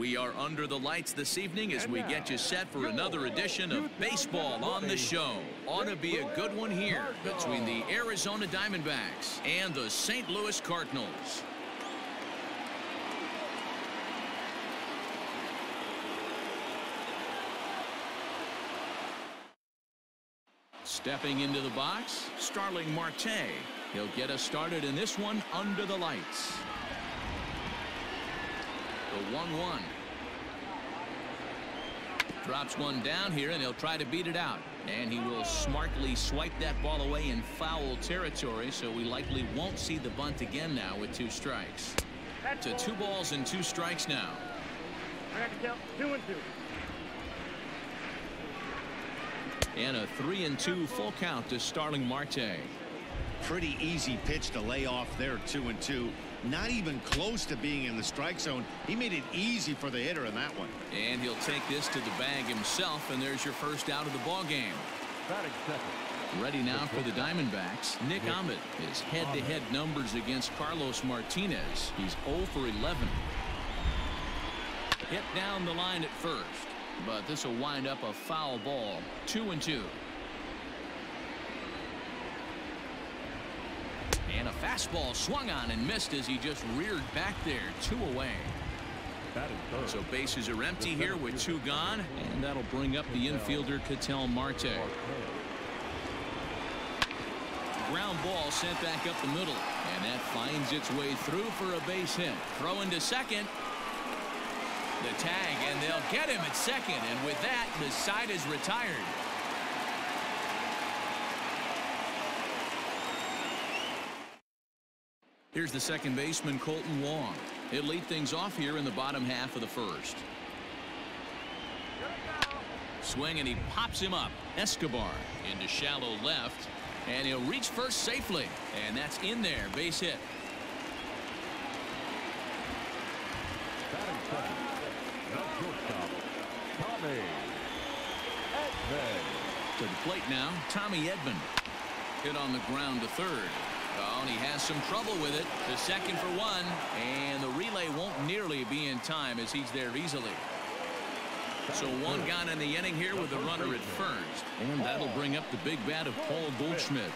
We are under the lights this evening as we get you set for another edition of Baseball on the Show. Ought to be a good one here between the Arizona Diamondbacks and the St. Louis Cardinals. Stepping into the box, Starling Marte. He'll get us started in this one under the lights. The 1-1. Drops one down here, and he'll try to beat it out. And he will smartly swipe that ball away in foul territory, so we likely won't see the bunt again now with two strikes. To two balls and two strikes now. I got to count two and two. And a three and two full count to Starling Marte. Pretty easy pitch to lay off there two and two. Not even close to being in the strike zone. He made it easy for the hitter in that one. And he'll take this to the bag himself and there's your first out of the ball game. Ready now for the Diamondbacks. Nick Ahmed. His head-to-head -head numbers against Carlos Martinez. He's 0 for 11. Hit down the line at first. But this will wind up a foul ball. Two and two. And a fastball swung on and missed as he just reared back there. Two away. So bases are empty here with two gone. And that'll bring up the infielder Ketel Marte. Ground ball sent back up the middle. And that finds its way through for a base hit. Throw into second. The tag, and they'll get him at second. And with that, the side is retired. Here's the second baseman, Kolten Wong. He'll lead things off here in the bottom half of the first. Swing, and he pops him up. Escobar into shallow left. And he'll reach first safely. And that's in there. Base hit. To the plate now, Tommy Edman. Hit on the ground to third. And he has some trouble with it. The second for one. And the relay won't nearly be in time as he's there easily. So one gone in the inning here with a runner at first. And that'll bring up the big bat of Paul Goldschmidt.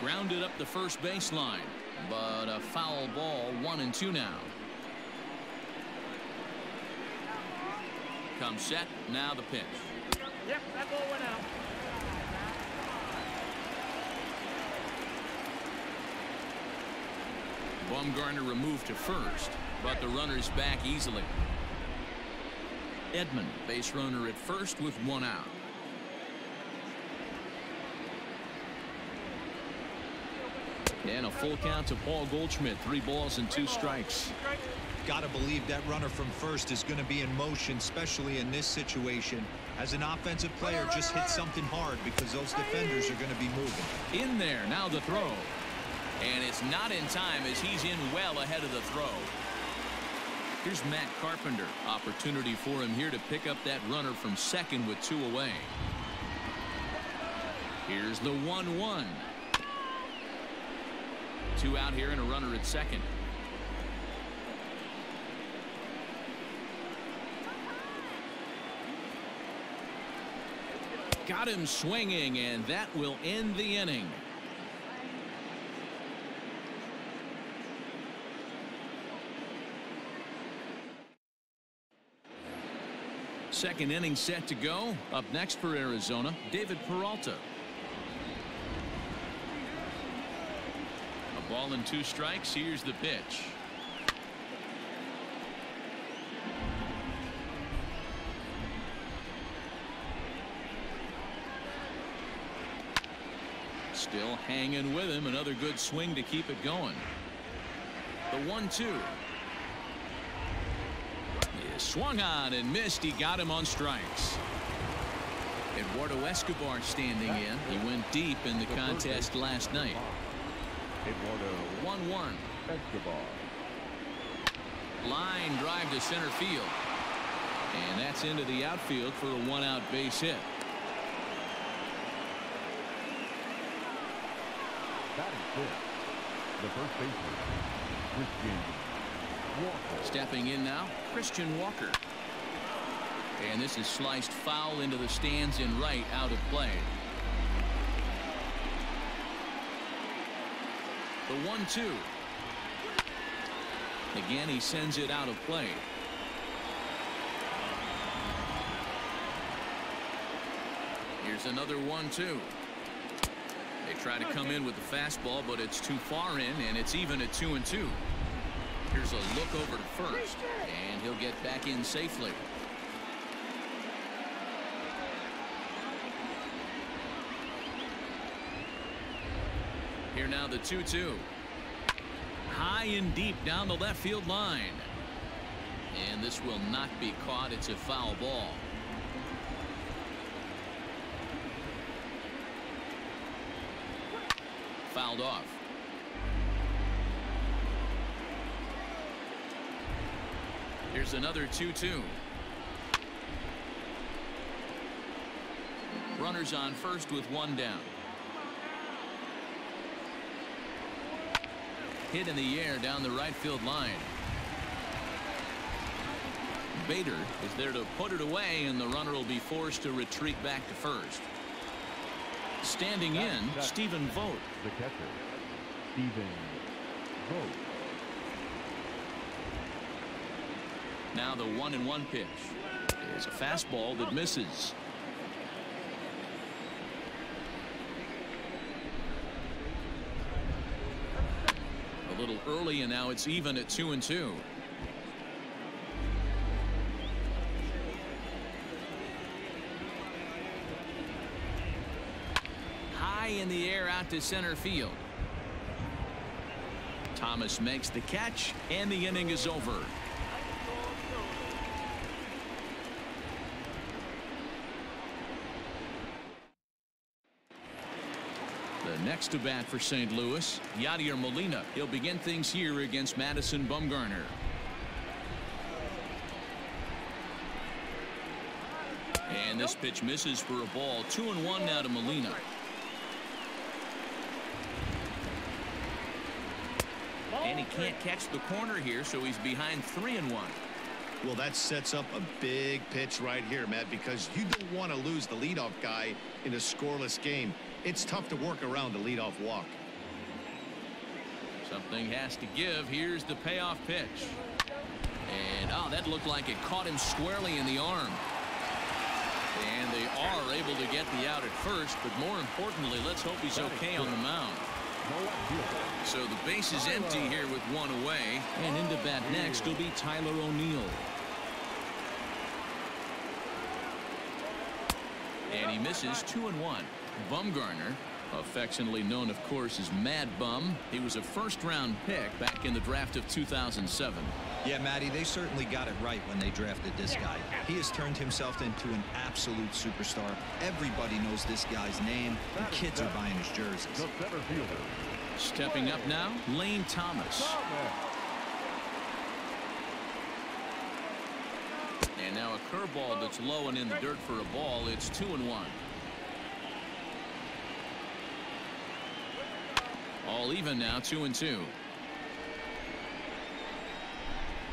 Grounded up the first baseline. But a foul ball, one and two now. Come set, now the pitch. Yep, that ball went out. Bumgarner removed to first, but the runner's back easily. Edman, base runner at first with one out. And a full count to Paul Goldschmidt. Three balls and two strikes. Got to believe that runner from first is going to be in motion, especially in this situation. As an offensive player, just hit something hard because those defenders are going to be moving. In there, now the throw. And it's not in time as he's in well ahead of the throw. Here's Matt Carpenter. Opportunity for him here to pick up that runner from second with two away. Here's the 1-1. Two out here and a runner at second. Got him swinging, and that will end the inning. Second inning set to go. Up next for Arizona, David Peralta. A ball and two strikes. Here's the pitch. Still hanging with him. Another good swing to keep it going. The one two. Swung on and missed. He got him on strikes. Eduardo Escobar standing in. He went deep in the contest last night. Eduardo 1-1. Escobar. Line drive to center field. And that's into the outfield for a one-out base hit. Batting fifth. The first baseman. Stepping in now, Christian Walker. And this is sliced foul into the stands in right out of play. The one two. Again he sends it out of play. Here's another one two. They try to come in with the fastball but it's too far in and it's even at two and two. Here's a look over to first and he'll get back in safely. Here now the 2-2. High and deep down the left field line. And this will not be caught. It's a foul ball. Fouled off. Here's another 2-2. Runners on first with one down. hit in the air down the right field line. Bader is there to put it away and the runner will be forced to retreat back to first. Standing in Stephen Vogt. The catcher Stephen Vogt. Now the one and one pitch is a fastball that misses. A little early and now it's even at two and two. High in the air out to center field. Thomas makes the catch and the inning is over. Next to bat for St. Louis, Yadier Molina. He'll begin things here against Madison Bumgarner. And this pitch misses for a ball. Two and one now to Molina. And he can't catch the corner here, so he's behind three and one. Well, that sets up a big pitch right here, Matt, because you don't want to lose the leadoff guy in a scoreless game. It's tough to work around a leadoff walk. Something has to give. Here's the payoff pitch. And, oh, that looked like it caught him squarely in the arm. And they are able to get the out at first, but more importantly, let's hope he's okay on the mound. So the base is empty here with one away. And into bat next will be Tyler O'Neill. And he misses two and one. Bumgarner affectionately known of course as Mad Bum he was a first round pick back in the draft of 2007 yeah Matty they certainly got it right when they drafted this guy. He has turned himself into an absolute superstar. Everybody knows this guy's name. The kids are buying his jerseys. Stepping up now Lane Thomas. And now a curveball that's low and in the dirt for a ball. It's two and one All even now, two and two.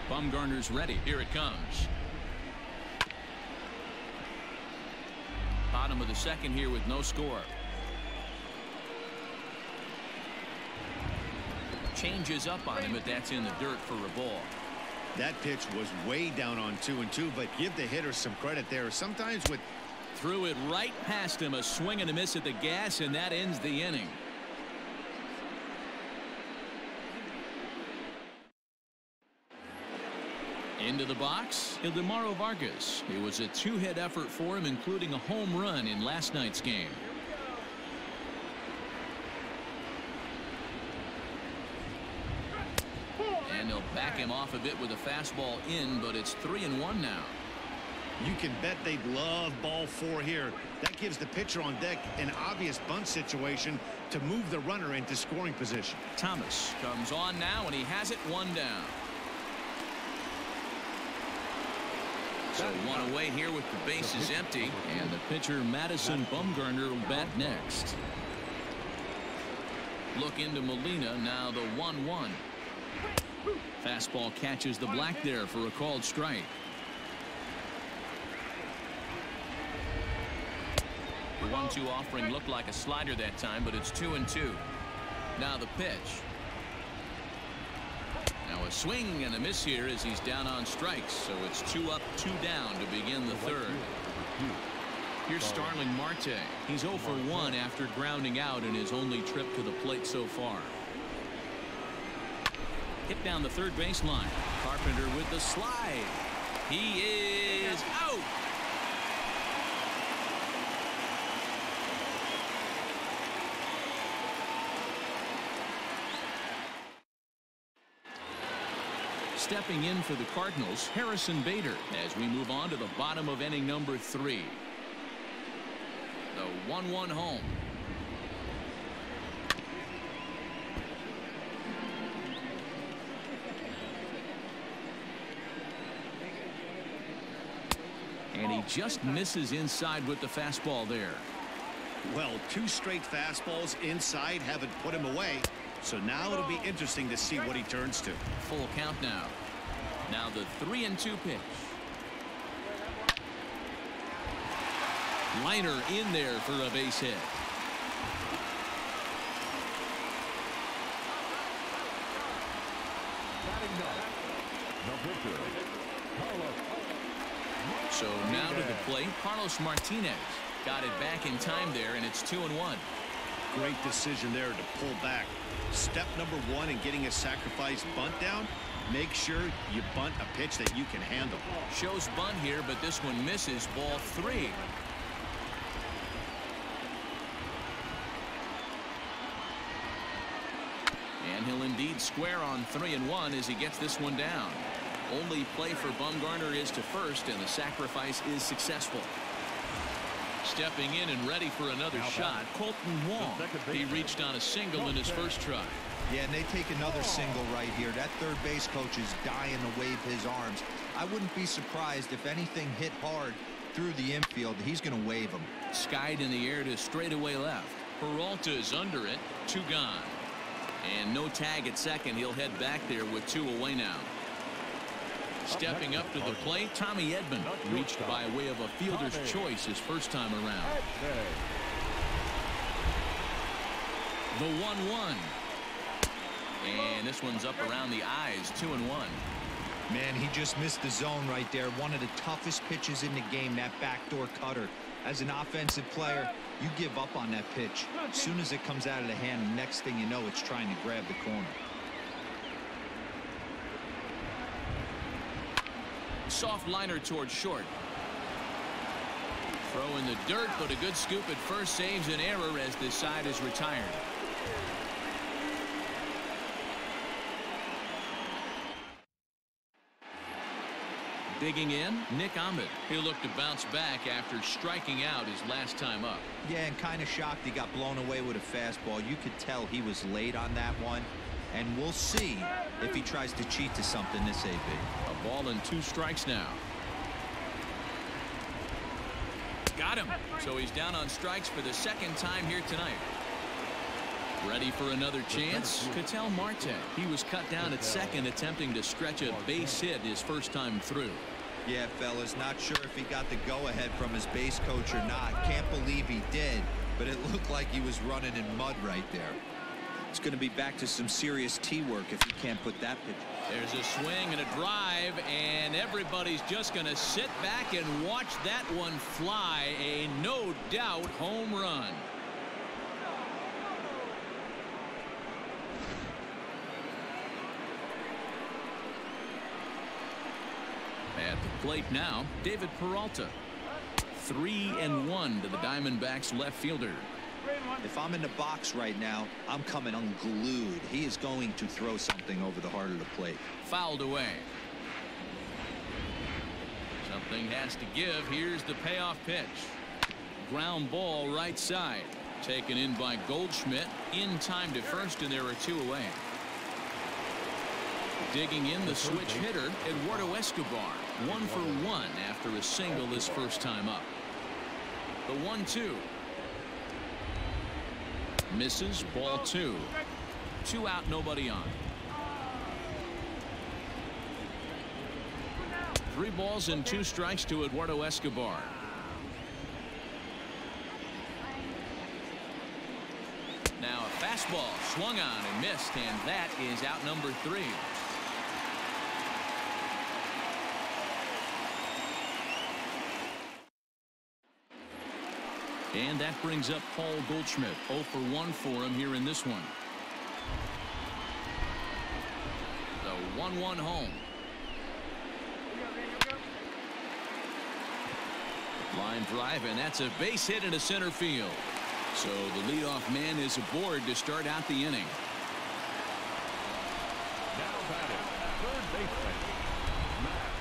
Bumgarner's ready. Here it comes. Bottom of the second here with no score. Changes up on him, but that's in the dirt for a ball. That pitch was way down on two and two, but give the hitter some credit there. Sometimes with threw it right past him, a swing and a miss at the gas, and that ends the inning. Into the box, Ildemaro Vargas. It was a two-hit effort for him, including a home run in last night's game. And they'll back him off a bit with a fastball in, but it's three and one now. You can bet they'd love ball four here. That gives the pitcher on deck an obvious bunt situation to move the runner into scoring position. Thomas comes on now, and he has it one down. So one away here with the bases empty. And the pitcher Madison Bumgarner will bat next. Look into Molina now the 1-1. Fastball catches the black there for a called strike. The one-two offering looked like a slider that time, but it's two and two. Now the pitch. Now a swing and a miss here as he's down on strikes. So it's two up, two down to begin the third. Here's Starling Marte. He's 0 for 1 after grounding out in his only trip to the plate so far. Hit down the third baseline. Carpenter with the slide. He is out. Stepping in for the Cardinals, Harrison Bader, as we move on to the bottom of inning number three. The 1-1 home. And he just misses inside with the fastball there. Well, two straight fastballs inside haven't put him away. So now it'll be interesting to see what he turns to. Full count now. Now the three and two pitch. Liner in there for a base hit. So now to the plate, Carlos Martinez got it back in time there, and it's two and one. Great decision there to pull back. Step number one in getting a sacrifice bunt down, make sure you bunt a pitch that you can handle. Shows bunt here, but this one misses ball three. And he'll indeed square on three and one as he gets this one down. Only play for Bumgarner is to first, and the sacrifice is successful. Stepping in and ready for another shot, Kolten Wong. He reached on a single in his first try. Yeah, and they take another single right here. That third base coach is dying to wave his arms. I wouldn't be surprised if anything hit hard through the infield. He's going to wave them. Skied in the air to straightaway left. Peralta is under it. Two gone. And no tag at second. He'll head back there with two away now. Stepping up to the plate, Tommy Edman reached by way of a fielder's choice his first time around. The 1-1. And this one's up around the eyes, two and one. Man, he just missed the zone right there. One of the toughest pitches in the game, that backdoor cutter. As an offensive player, you give up on that pitch. As soon as it comes out of the hand, next thing you know, it's trying to grab the corner. Soft liner towards short. Throw in the dirt, but a good scoop at first saves an error as this side is retired. Digging in, Nick Ahmed. He'll look to bounce back after striking out his last time up. Yeah, and kind of shocked he got blown away with a fastball. You could tell he was late on that one. And we'll see if he tries to cheat to something this AB. Ball and two strikes now. Got him. So he's down on strikes for the second time here tonight. Ready for another chance? Ketel Marte. He was cut down at second attempting to stretch a base hit his first time through. Yeah, fellas, not sure if he got the go-ahead from his base coach or not. Can't believe he did, but it looked like he was running in mud right there. It's going to be back to some serious tee work if he can't put that pitch. There's a swing and a drive, and everybody's just going to sit back and watch that one fly. A no doubt home run. At the plate now, David Peralta. Three and one to the Diamondbacks left fielder. If I'm in the box right now, I'm coming unglued. He is going to throw something over the heart of the plate. Fouled away. Something has to give. Here's the payoff pitch. Ground ball right side. Taken in by Goldschmidt. In time to first, and there are two away. Digging in the switch hitter, Eduardo Escobar. One for one after a single his first time up. The one two. Misses ball two. Two out, nobody on. Three balls and two strikes to Eduardo Escobar. Now a fastball swung on and missed, and that is out number three. And that brings up Paul Goldschmidt 0 for 1 for him here in this one. The 1-1 home. Line drive, and that's a base hit into center field. So the leadoff man is aboard to start out the inning. Now batting, third baseman, Matt.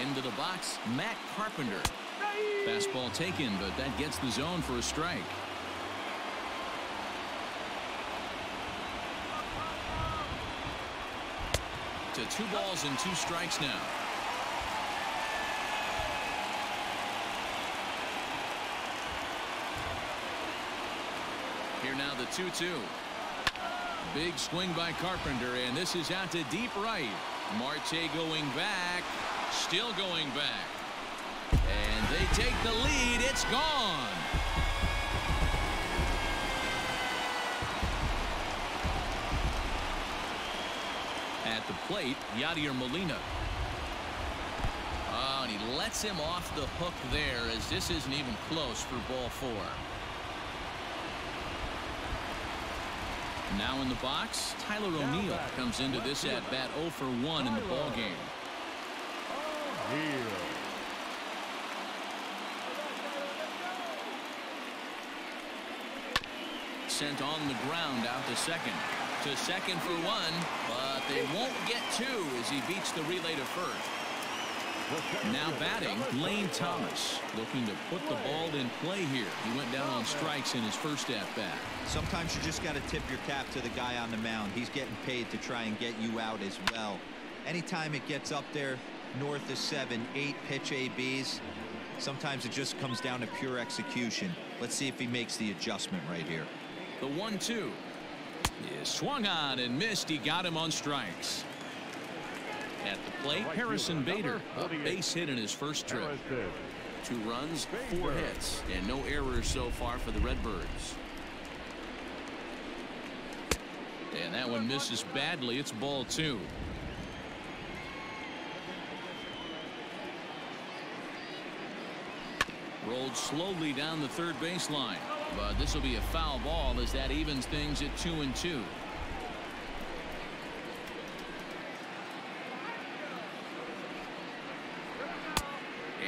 Into the box, Matt Carpenter. Fastball taken, but that gets the zone for a strike. To two balls and two strikes now. Here now the 2-2. Big swing by Carpenter, and this is out to deep right. Marte going back. Still going back. And they take the lead. It's gone. At the plate, Yadier Molina. Oh, and he lets him off the hook there as this isn't even close for ball four. Now in the box, Tyler O'Neill comes into this at bat 0 for 1 in the ball game. Here. Sent on the ground out to second. To second for one, but they won't get two as he beats the relay to first. Now batting, Lane Thomas looking to put the ball in play here. He went down on strikes in his first at bat. Sometimes you just got to tip your cap to the guy on the mound. He's getting paid to try and get you out as well. Anytime it gets up there north of seven, eight pitch ABs, sometimes it just comes down to pure execution. Let's see if he makes the adjustment right here. The one two is swung on and missed. He got him on strikes. At the plate, Harrison Bader, a base hit in his first trip. Harrison. Two runs, four hits, and no errors so far for the Redbirds. And that one misses badly. It's ball two. Rolled slowly down the third baseline. But this will be a foul ball as that evens things at two and two.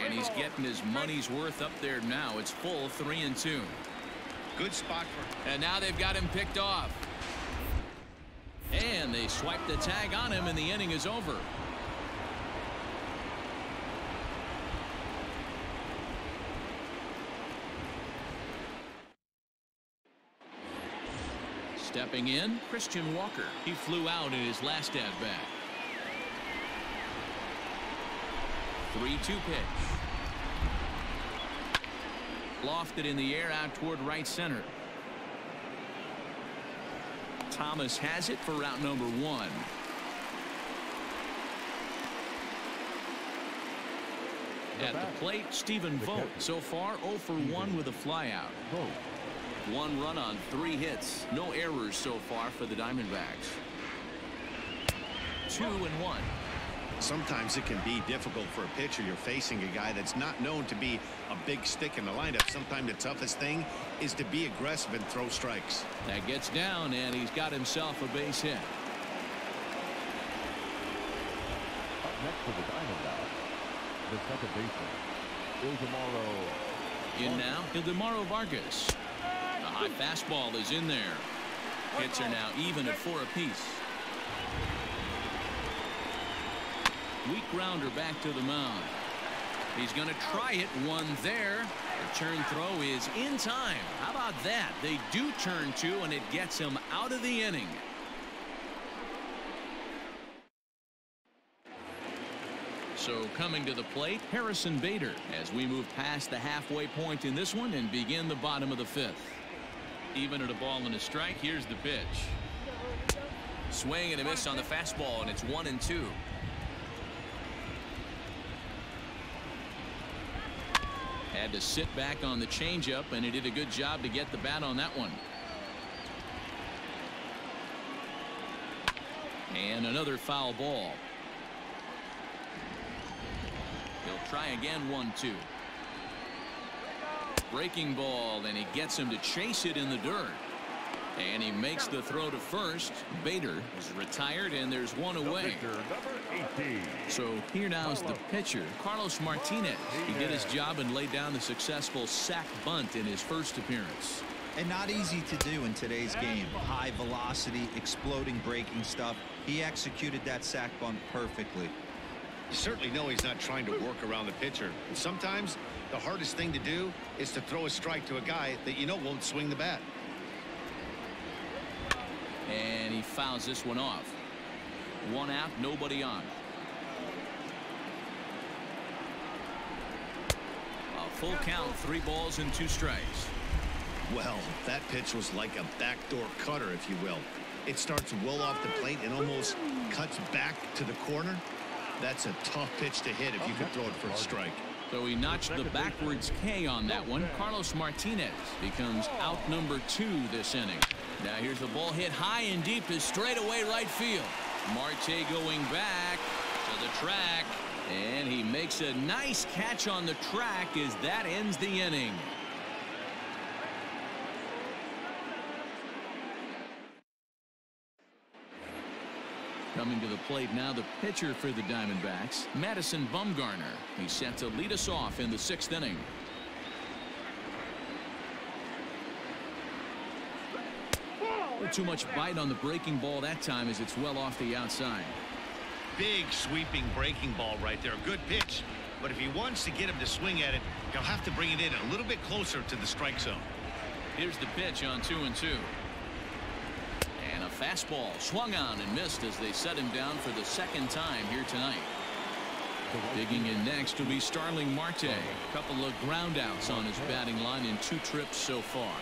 And he's getting his money's worth up there now. It's full three and two. Good spot for And now they've got him picked off. And they swipe the tag on him and the inning is over. Stepping in, Christian Walker. He flew out in his last at bat. 3 2 pitch. Lofted in the air out toward right center. Thomas has it for route number one. At the plate, Stephen Vogt so far 0 for 1 with a flyout. Vogt. One run on three hits. No errors so far for the Diamondbacks. Two and one. Sometimes it can be difficult for a pitcher. You're facing a guy that's not known to be a big stick in the lineup. Sometimes the toughest thing is to be aggressive and throw strikes. That gets down, and he's got himself a base hit. Up next for the Diamondbacks, the second baseman, Ildemaro. In now, Ildemaro Vargas. High fastball is in there. Hits are now even at four apiece. Weak grounder back to the mound. He's going to try it. One there. The turn throw is in time. How about that? They do turn two, and it gets him out of the inning. So coming to the plate, Harrison Bader as we move past the halfway point in this one and begin the bottom of the fifth. Even at a ball and a strike, here's the pitch. Swing and a miss on the fastball, and it's one and two. Had to sit back on the changeup, and he did a good job to get the bat on that one. And another foul ball. He'll try again, one, two. Breaking ball, and he gets him to chase it in the dirt. And he makes the throw to first. Bader is retired, and there's one away. So here now is the pitcher, Carlos Martinez. He did his job and laid down the successful sac bunt in his first appearance. And not easy to do in today's game. High velocity, exploding breaking stuff. He executed that sac bunt perfectly. You certainly know he's not trying to work around the pitcher. And sometimes the hardest thing to do is to throw a strike to a guy that you know won't swing the bat. And he fouls this one off. One out, nobody on. A full count, three balls and two strikes. Well, that pitch was like a backdoor cutter, if you will. It starts well off the plate and almost cuts back to the corner. That's a tough pitch to hit if you could throw it for a strike. So he notched the backwards K on that one. Carlos Martinez becomes oh. out number two this inning. Now here's the ball hit high and deep to straightaway right field. Marte going back to the track. And he makes a nice catch on the track as that ends the inning. Coming to the plate now, the pitcher for the Diamondbacks, Madison Bumgarner. He's set to lead us off in the sixth inning. Too much bite on the breaking ball that time as it's well off the outside. Big sweeping breaking ball right there. Good pitch. But if he wants to get him to swing at it, he'll have to bring it in a little bit closer to the strike zone. Here's the pitch on two and two. Fastball swung on and missed as they set him down for the second time here tonight. Digging in next will be Starling Marte. A couple of groundouts on his batting line in two trips so far.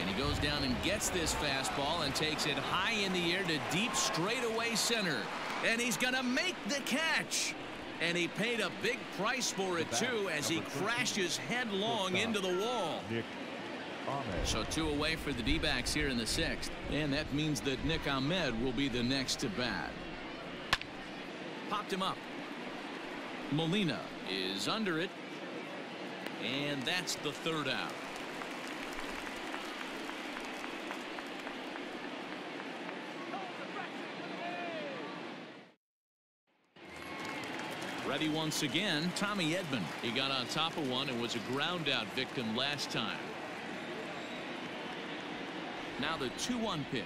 And he goes down and gets this fastball and takes it high in the air to deep straightaway center. And he's going to make the catch. And he paid a big price for it, too, as he crashes headlong into the wall. So two away for the D-backs here in the sixth. And that means that Nick Ahmed will be the next to bat. Popped him up. Molina is under it. And that's the third out. Ready once again, Tommy Edman. He got on top of one and was a ground out victim last time. Now the 2-1 pitch.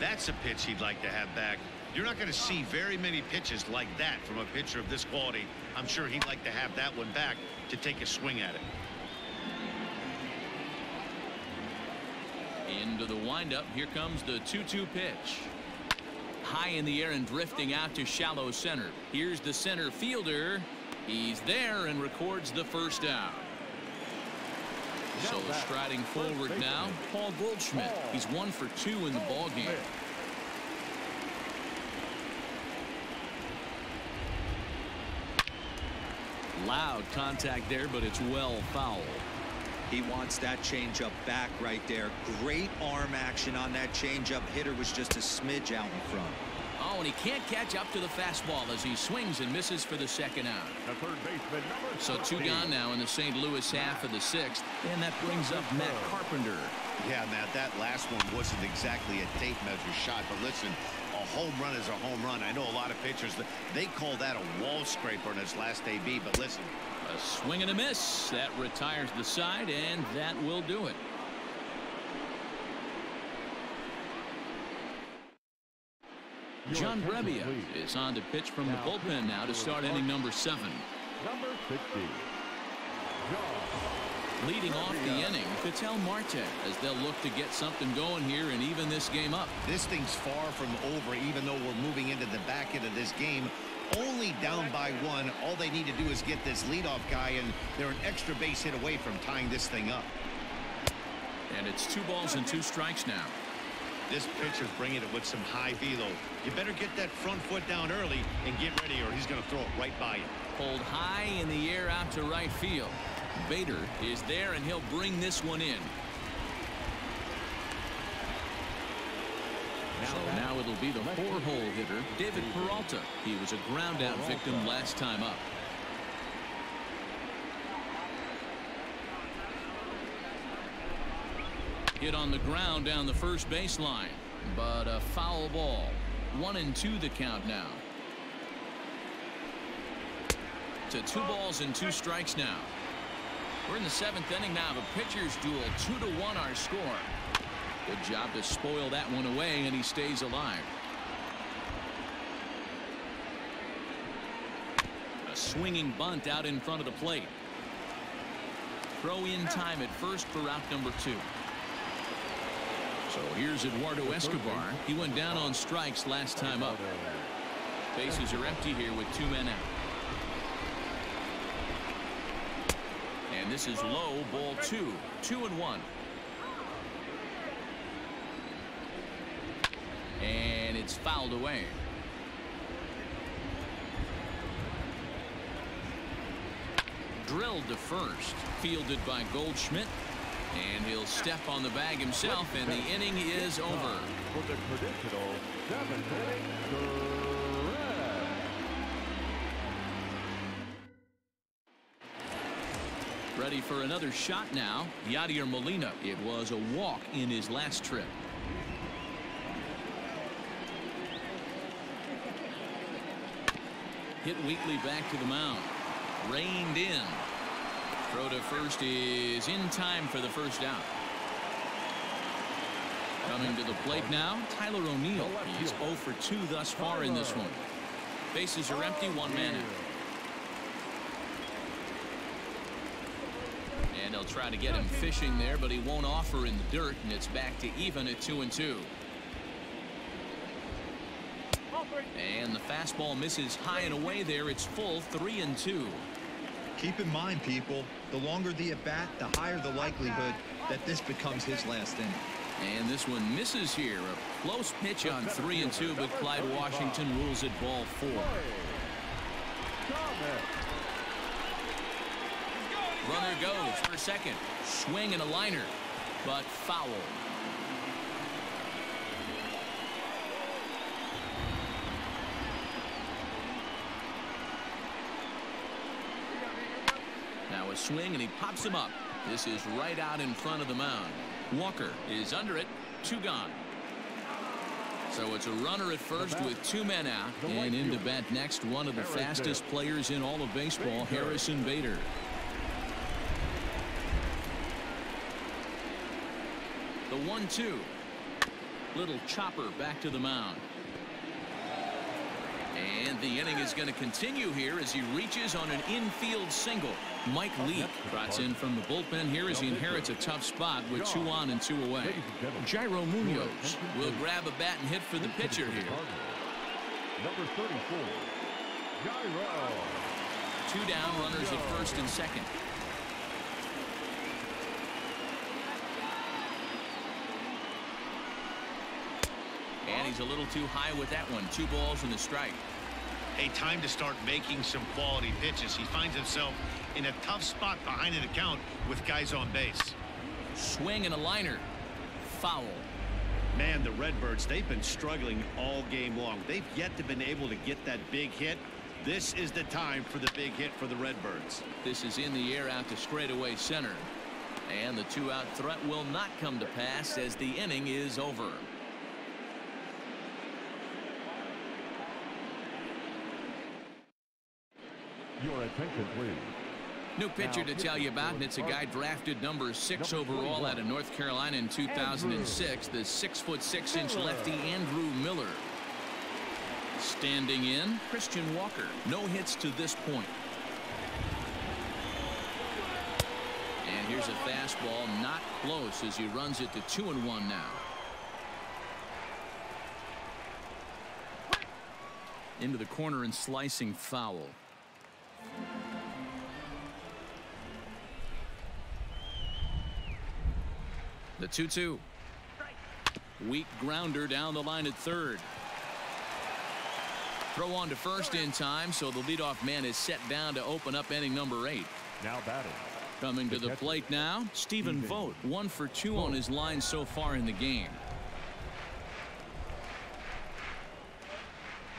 That's a pitch he'd like to have back. You're not going to see very many pitches like that from a pitcher of this quality. I'm sure he'd like to have that one back to take a swing at it. Into the windup. Here comes the 2-2 pitch. High in the air and drifting out to shallow center. Here's the center fielder. He's there and records the first out. So striding forward now, Paul Goldschmidt. He's one for two in the ball game. Loud contact there, but it's well foul. He wants that changeup back right there. Great arm action on that changeup. Hitter was just a smidge out in front. And he can't catch up to the fastball as he swings and misses for the second out. The third baseman, So two gone now in the St. Louis half of the sixth. And that brings up Matt Carpenter. Yeah, Matt, that last one wasn't exactly a tape measure shot, but listen, a home run is a home run. I know a lot of pitchers, they call that a wall scraper in his last AB, but listen, A swing and a miss. That retires the side, and that will do it. John attention, Brebbia is on to pitch from the bullpen now to start inning number seven. Number 60. John Leading off the inning, Ketel Marte as they'll look to get something going here and even this game up. this thing's far from over, even though we're moving into the back end of this game. Only down by one. All they need to do is get this leadoff guy, and they're an extra base hit away from tying this thing up. And it's two balls and two strikes now. This pitcher's bringing it with some high velo. You better get that front foot down early and get ready or he's going to throw it right by you. Pulled high in the air out to right field. Bader is there and he'll bring this one in. So now it'll be the four-hole hitter, David Peralta. He was a ground-out victim last time up. Hit on the ground down the first baseline, but a foul ball. One and two the count now. To two balls and two strikes now. We're in the seventh inning now of a pitcher's duel. Two to one our score. Good job to spoil that one away, and he stays alive. A swinging bunt out in front of the plate. Throw in time at first for route number two. So here's Eduardo Escobar. He went down on strikes last time up. Bases are empty here with two men out. And this is low ball two. Two and one. And it's fouled away. Drilled to first. Fielded by Goldschmidt. And he'll step on the bag himself, and the inning is over. For the traditional seventh inning, Ready for another shot now. Yadier Molina. It was a walk in his last trip. Hit Wheatley back to the mound. Reined in. Throw to first is in time for the first out. Coming to the plate now, Tyler O'Neill. He's 0 for 2 thus far in this one. Bases are empty, one man out. And they'll try to get him fishing there, but he won't offer in the dirt, and it's back to even at 2 and 2. And the fastball misses high and away there. It's full 3 and 2. Keep in mind, people, the longer the at bat, the higher the likelihood that this becomes his last inning. And this one misses here. A close pitch on 3 and 2, but Clyde Washington rules it ball 4. Runner goes for second. Swing and a liner, but foul. Now a swing and he pops him up. This is right out in front of the mound. Walker is under it. Two gone. So it's a runner at first with two men out. And into bat next, one of the fastest players in all of baseball, Harrison Bader. The one two. Little chopper back to the mound. And the inning is going to continue here as he reaches on an infield single. Mike Leake trots in from the bullpen here as he inherits a tough spot with two on and two away. Ladies and gentlemen, Jairo Munoz will grab a bat and hit for the pitcher here. Number 34, Gyro. Two down runners at first and second. And he's a little too high with that one. Two balls and a strike. Hey, time to start making some quality pitches. He finds himself in a tough spot behind an account with guys on base. Swing and a liner. Foul. Man, the Redbirds, they've been struggling all game long. They've yet to been able to get that big hit. This is the time for the big hit for the Redbirds. This is in the air out to straightaway center. And the two out threat will not come to pass as the inning is over. Your attention, please. New pitcher to tell you about, and it's a guy drafted number six overall out of North Carolina in 2006, the six foot six inch lefty Andrew Miller. Standing in, Christian Walker. No hits to this point. And here's a fastball not close as he runs it to two and one now. Into the corner and slicing foul. The 2-2. Weak grounder down the line at third. Throw on to first in time, so the leadoff man is set down to open up inning number eight. Now batting. Coming to the plate now, Stephen Vogt, one for two on his line so far in the game.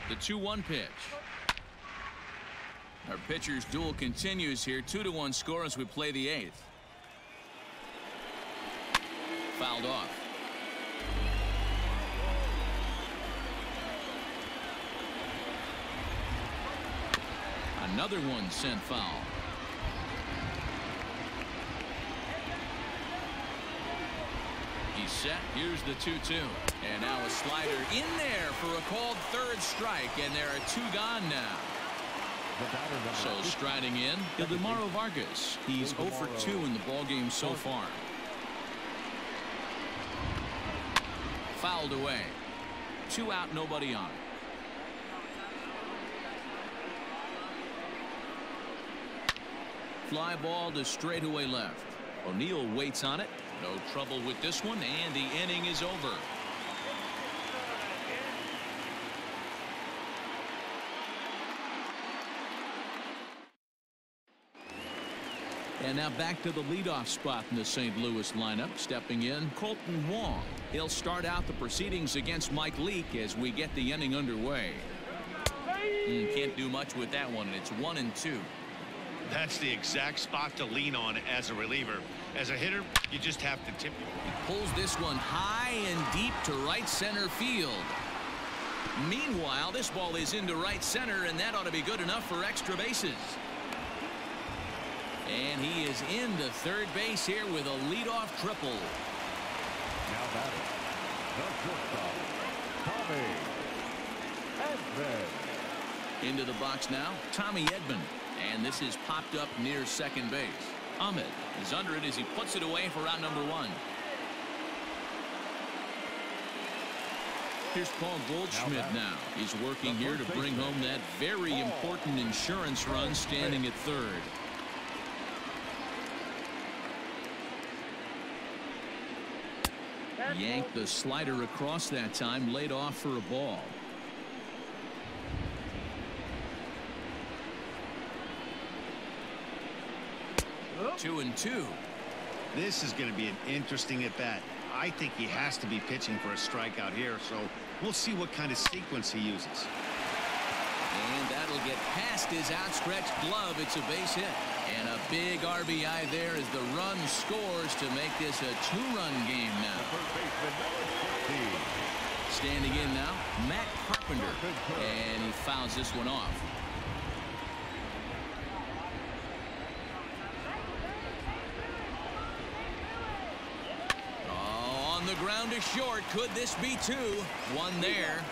The 2-1 pitch. Our pitcher's duel continues here. 2 to 1 score as we play the eighth. Fouled off. Another one sent foul. He's set. Here's the 2-2. And now a slider in there for a called third strike. And there are two gone now. So striding in, Ildemaro Vargas. He's 0 for 2 in the ballgame so far. Fouled away. Two out, nobody on. Fly ball to straightaway left. O'Neill waits on it. No trouble with this one, and the inning is over. And now back to the leadoff spot in the St. Louis lineup. Stepping in, Kolten Wong. He'll start out the proceedings against Mike Leake as we get the inning underway. Mm, can't do much with that one. It's one and two. That's the exact spot to lean on as a reliever. As a hitter, you just have to tip. He pulls this one high and deep to right center field. Meanwhile, this ball is into right center, and that ought to be good enough for extra bases. And he is into third base here with a leadoff triple. Now batting. The shortstop, Tommy Edman. Into the box now, Tommy Edman. And this is popped up near second base. Ahmed is under it as he puts it away for out number one. Here's Paul Goldschmidt now. He's working here to bring home that very important insurance run standing at third. Yanked the slider across that time, laid off for a ball. Two and two. This is going to be an interesting at bat. I think he has to be pitching for a strikeout here, so we'll see what kind of sequence he uses. And that'll get past his outstretched glove. It's a base hit. And a big RBI there as the run scores to make this a two-run game now. Standing in now, Matt Carpenter. And he fouls this one off. Oh, on the ground to short. Could this be two? One there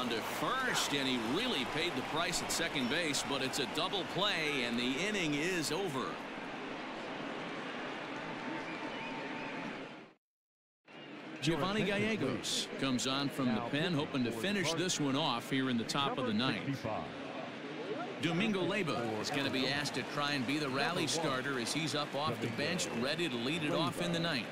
on to first, and he really paid the price at second base, but it's a double play, and the inning is over. Giovanni Gallegos comes on from the pen, hoping to finish this one off here in the top of the ninth. Domingo Leyba is going to be asked to try and be the rally starter as he's up off the bench, ready to lead it off in the ninth.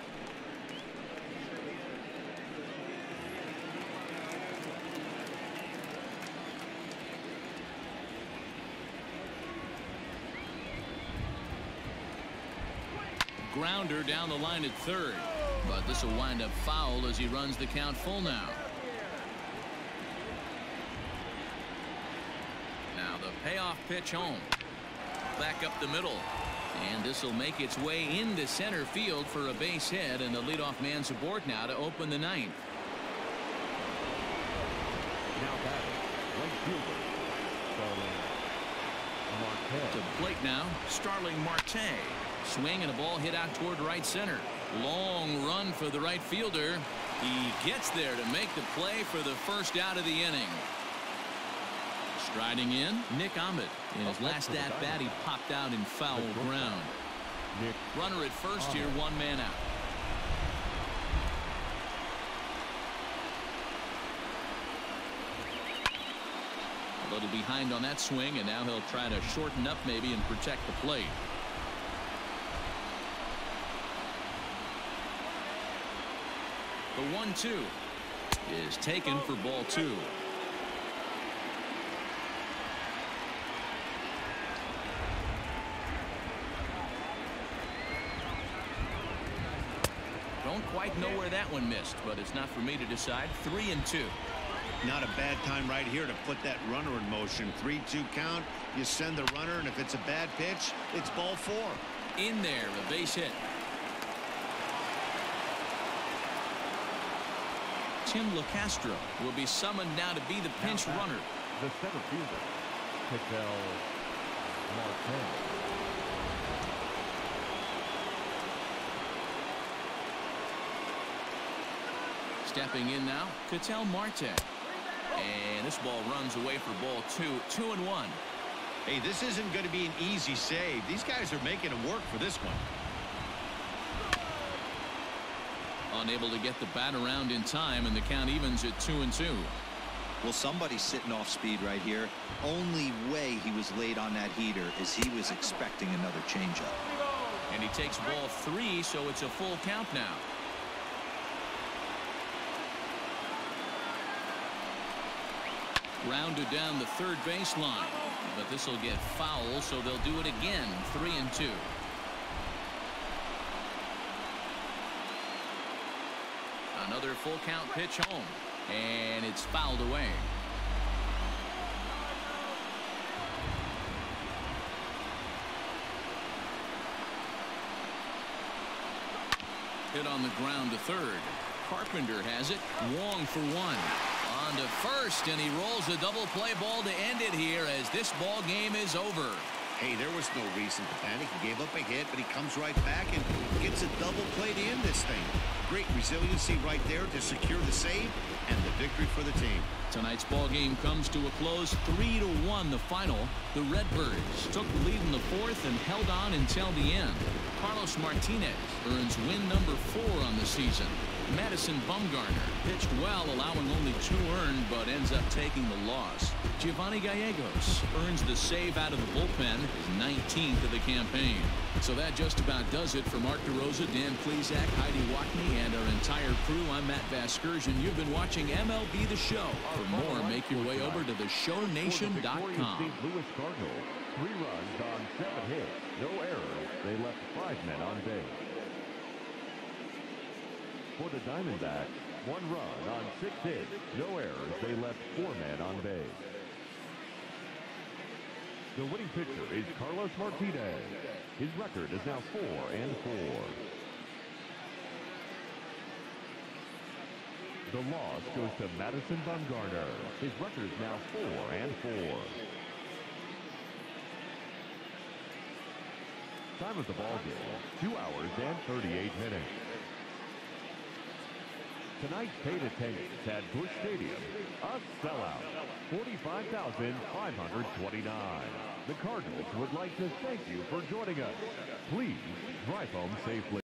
Grounder down the line at third. But this will wind up foul as he runs the count full now. Now the payoff pitch home. Back up the middle. And this will make its way into center field for a base hit and the leadoff man's aboard now to open the ninth. Now batting. Right fielder. Starling Marte. To plate now, Starling Marte. Swing and a ball hit out toward right center. Long run for the right fielder. He gets there to make the play for the first out of the inning. Striding in, Nick Ahmed. In his last at bat, he popped out in foul ground. Runner at first here, one man out. A little behind on that swing, and now he'll try to shorten up maybe and protect the plate. The one-two is taken for ball two. Don't quite know where that one missed, but it's not for me to decide. Three and two. Not a bad time right here to put that runner in motion. 3-2 count. You send the runner, and if it's a bad pitch, it's ball four. In there, a base hit. Tim Locastro will be summoned now to be the pinch runner. The center fielder, Ketel Marte. Stepping in now, Ketel Marte. And this ball runs away for ball two. Two and one. Hey, this isn't going to be an easy save. These guys are making it work for this one. Unable to get the bat around in time, and the count evens at two and two. Well, somebody's sitting off speed right here. Only way he was late on that heater is he was expecting another changeup. And he takes ball three, so it's a full count now. Rounded down the third baseline. But this will get foul, so they'll do it again. Three and two. Another full count pitch home. And it's fouled away. Hit on the ground to third. Carpenter has it. Wong for one. On to first, and he rolls a double play ball to end it here as this ball game is over. Hey, there was no reason to panic. He gave up a hit, but he comes right back and gets a double play to end this thing. Great resiliency right there to secure the save and the victory for the team. Tonight's ball game comes to a close, three to one. The final. The Redbirds took the lead in the fourth and held on until the end. Carlos Martinez earns win number four on the season. Madison Bumgarner pitched well, allowing only two earned, but ends up taking the loss. Giovanni Gallegos earns the save out of the bullpen, his 19th of the campaign. So that just about does it for Mark DeRosa, Dan Plesac, Heidi Watney, and our entire crew. I'm Matt Vasgersian. You've been watching MLB The Show. For more, make your way over to theshownation.com. Three runs on seven hits, no errors. They left five men on base. For the Diamondbacks, one run on six hits, no errors. They left four men on base. The winning pitcher is Carlos Martinez. His record is now four and four. The loss goes to Madison Bumgarner. His record is now four and four. Time of the ball game, two hours and 38 minutes. Tonight's paid attendance at Busch Stadium, a sellout, 45,529. The Cardinals would like to thank you for joining us. Please drive home safely.